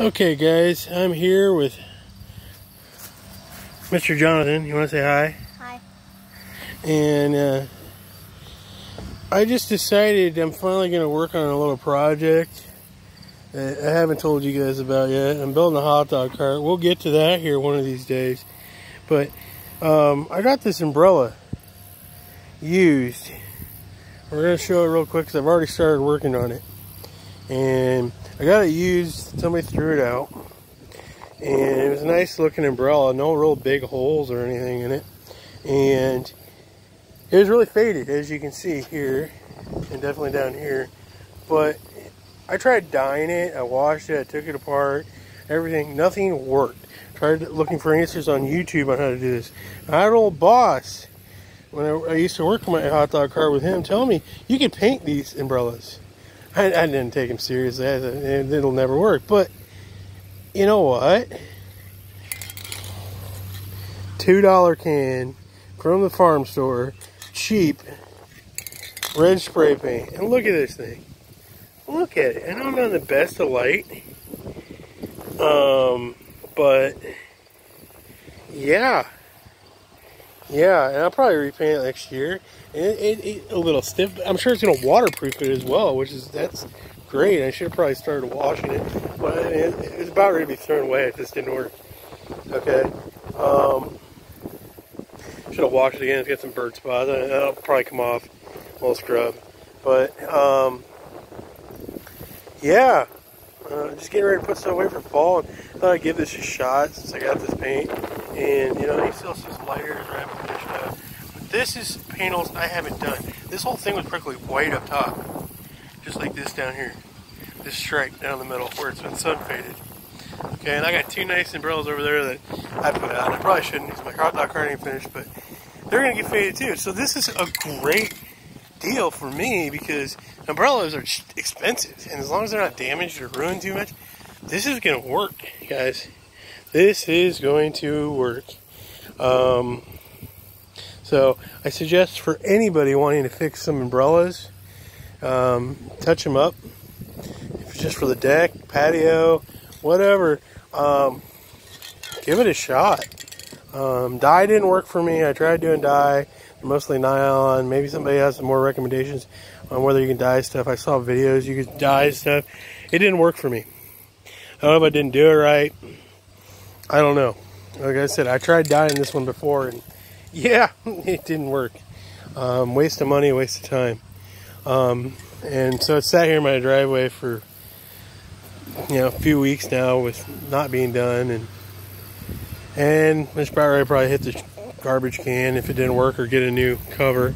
Okay, guys, I'm here with Mr. Jonathan. You want to say hi? Hi. And uh, I just decided I'm finally going to work on a little project that I haven't told you guys about yet. I'm building a hot dog cart. We'll get to that here one of these days. But um, I got this umbrella used. We're going to show it real quick because I've already started working on it. And I got it used. Somebody threw it out. And it was a nice looking umbrella. No real big holes or anything in it. And it was really faded, as you can see here. And definitely down here. But I tried dyeing it. I washed it. I took it apart. Everything. Nothing worked. Tried looking for answers on YouTube on how to do this. I had an old boss when I, I used to work my hot dog cart with him tell me you can paint these umbrellas. I, I didn't take him seriously. I, it'll never work. But you know what? $2 can from the farm store, cheap, red spray paint. And look at this thing. Look at it. I know I'm not the best of light. Um, but yeah. Yeah, and I'll probably repaint it next year. It, it, it, a little stiff. I'm sure it's to waterproof it as well, which is that's great. I should have probably started washing it, but it, it was about ready to be thrown away if just didn't work. Okay. Um, should have washed it again. It's got some bird spots. That'll probably come off. A little scrub. But, um, yeah. Uh, just getting ready to put stuff away for fall. And thought I'd give this a shot since I got this paint. And, you know, you still see some light areas around stuff. But this is panels I haven't done. This whole thing was prickly white up top. Just like this down here. This stripe down the middle where it's been sun faded. Okay, and I got two nice umbrellas over there that I put out. I probably shouldn't because my hot dog ain't finished, but they're to get faded too. So this is a great deal for me because umbrellas are expensive. And as long as they're not damaged or ruined too much, this is to work, guys. This is going to work. Um, so I suggest for anybody wanting to fix some umbrellas, um, touch them up. If it's just for the deck, patio, whatever, um, give it a shot. Um, dye didn't work for me. I tried doing dye, mostly nylon. Maybe somebody has some more recommendations on whether you can dye stuff. I saw videos you could dye stuff. It didn't work for me. I don't know if I didn't do it right. I don't know. Like I said, I tried dyeing this one before, and yeah, it didn't work. Um, waste of money, waste of time. Um, and so it sat here in my driveway for you know a few weeks now with not being done, and and it's ready probably hit the garbage can if it didn't work or get a new cover.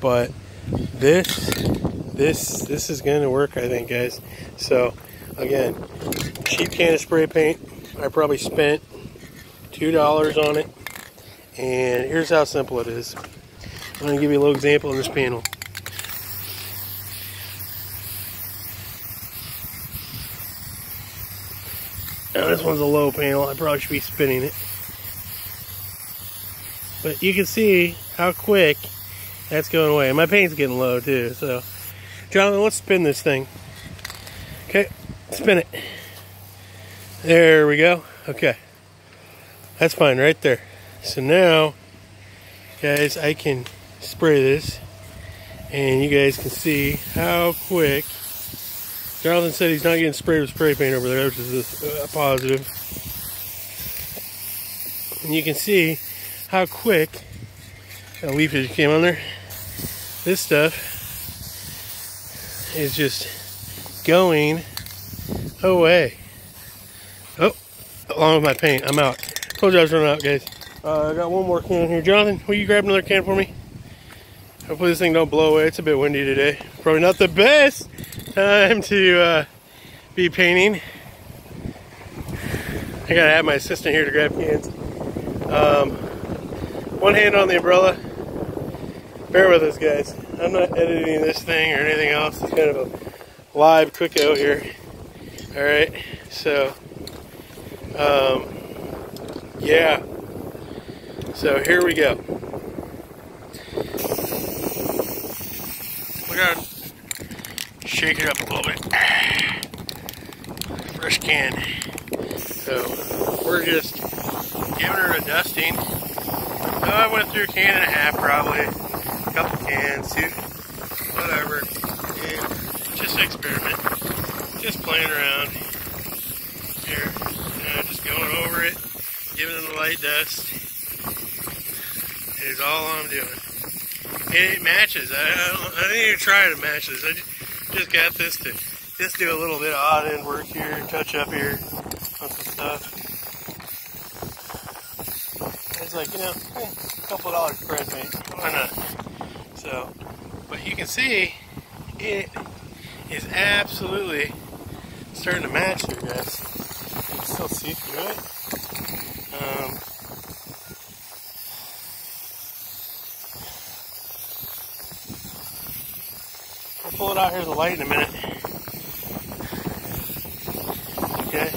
But this, this, this is going to work, I think, guys. So again, cheap can of spray paint. I probably spent two dollars on it, and here's how simple it is. I'm going to give you a little example in this panel. Now this one's a low panel. I probably should be spinning it. But you can see how quick that's going away. My paint's getting low too. So, Jonathan, let's spin this thing. Okay, spin it. There we go. Okay. That's fine right there. So now, guys, I can spray this. And you guys can see how quick. Jonathan said he's not getting sprayed with spray paint over there, which is a positive. And you can see how quick a leafage came on there. This stuff is just going away. Oh, along with my paint, I'm out. Told you I was running out, guys. Uh, I got one more can here. Jonathan, will you grab another can for me? Hopefully this thing don't blow away. It's a bit windy today. Probably not the best time to uh, be painting. I gotta have my assistant here to grab cans. Um, one hand on the umbrella. Bear with us, guys. I'm not editing this thing or anything else. It's kind of a live quick out here. All right, so um, yeah. So here we go. We're gonna shake it up a little bit. Fresh can. So we're just giving her a dusting. So I went through a can and a half probably, a couple cans, two, whatever. And just experiment. Just playing around here. Know, just going over it, giving it a light dust. Is all I'm doing. And it matches. I, I, don't, I didn't even try to match this. I just, got this to just do a little bit of odd end work here, touch up here on some stuff. It's like, you know, a couple of dollars spread mate. Why not? So, but you can see it is absolutely starting to match there, guys. You can still see through it. Um, I'll pull it out here with the light in a minute. Okay.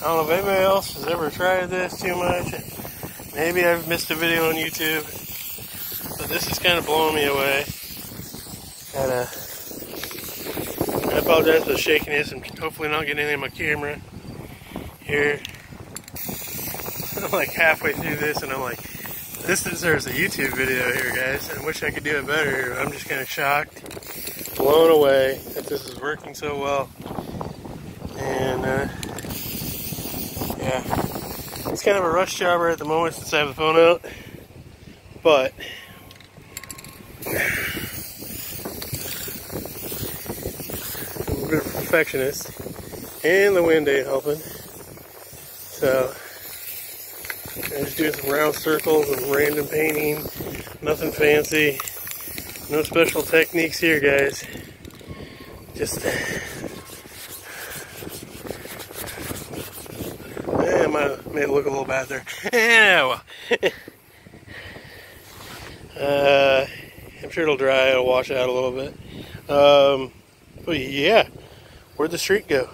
I don't know if anybody else has ever tried this too much. Maybe I've missed a video on YouTube. But this is kind of blowing me away. And, uh, I apologize for the shakiness and hopefully not getting anything in my camera here. Like halfway through this and I'm like, this deserves a YouTube video here, guys. I wish I could do it better. I'm just kind of shocked, blown away that this is working so well. And, uh, yeah, it's kind of a rush job right at the moment since I have the phone out. But, I'm a bit of a perfectionist. And the wind ain't helping. So, I'm just doing some round circles and random painting. Nothing fancy. No special techniques here, guys. Just. Eh, might made it look a little bad there. Yeah, uh, I'm sure it'll dry, it'll wash out a little bit. Um, but yeah, where'd the streak go?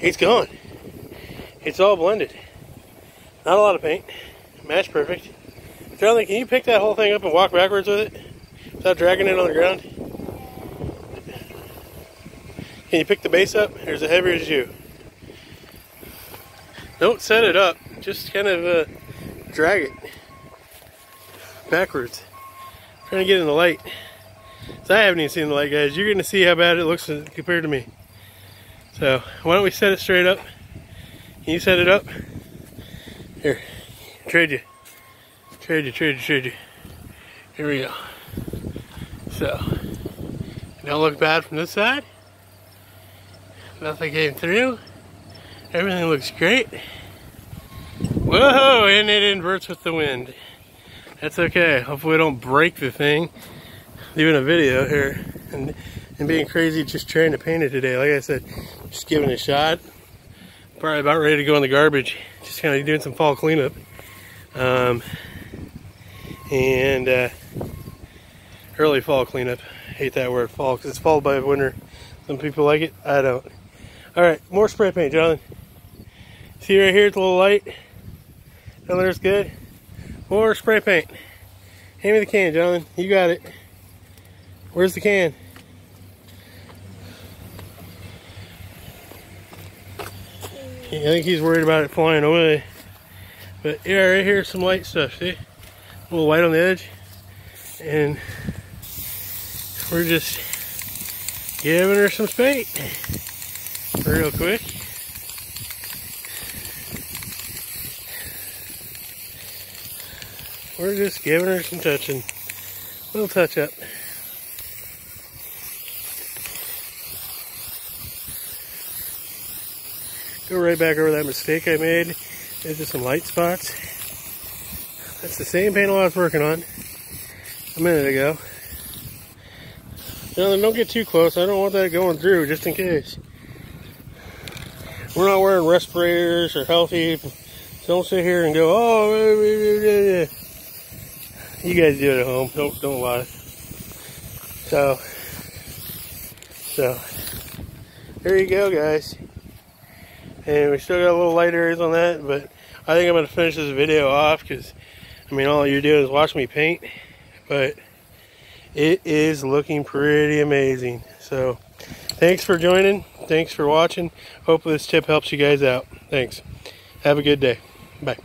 It's gone. It's all blended. Not a lot of paint. Match perfect. Charlie, can you pick that whole thing up and walk backwards with it? Without dragging it on the ground? Can you pick the base up? Or is it heavier as you? Don't set it up. Just kind of uh, drag it backwards. I'm trying to get in the light. So I haven't even seen the light, guys. You're going to see how bad it looks compared to me. So why don't we set it straight up? Can you set it up? Here, trade you. Trade you, trade you, trade you. Here we go. So, don't look bad from this side. Nothing came through. Everything looks great. Whoa, and it inverts with the wind. That's okay. Hopefully I don't break the thing. Doing a video here and, and being crazy just trying to paint it today. Like I said, just giving it a shot. Probably about ready to go in the garbage. Just kind of doing some fall cleanup. Um, and uh, early fall cleanup. hate that word fall because it's followed by winter. Some people like it. I don't. All right, more spray paint, John. See right here, it's a little light. Down there's good. More spray paint. Hand me the can, John. You got it. Where's the can? I think he's worried about it flying away. But yeah, right here's some light stuff, see? A little white on the edge. And we're just giving her some paint real quick. We're just giving her some touching. Little touch up. Go right back over that mistake I made. There's just some light spots. That's the same panel I was working on a minute ago. Now, don't get too close. I don't want that going through, just in case. We're not wearing respirators or healthy. Don't sit here and go, oh, you guys do it at home. Don't don't lie. So, so there you go, guys. And we still got a little light areas on that, but I think I'm gonna finish this video off because, I mean, all you're doing is watch me paint, but it is looking pretty amazing. So thanks for joining. Thanks for watching. Hope this tip helps you guys out. Thanks. Have a good day. Bye.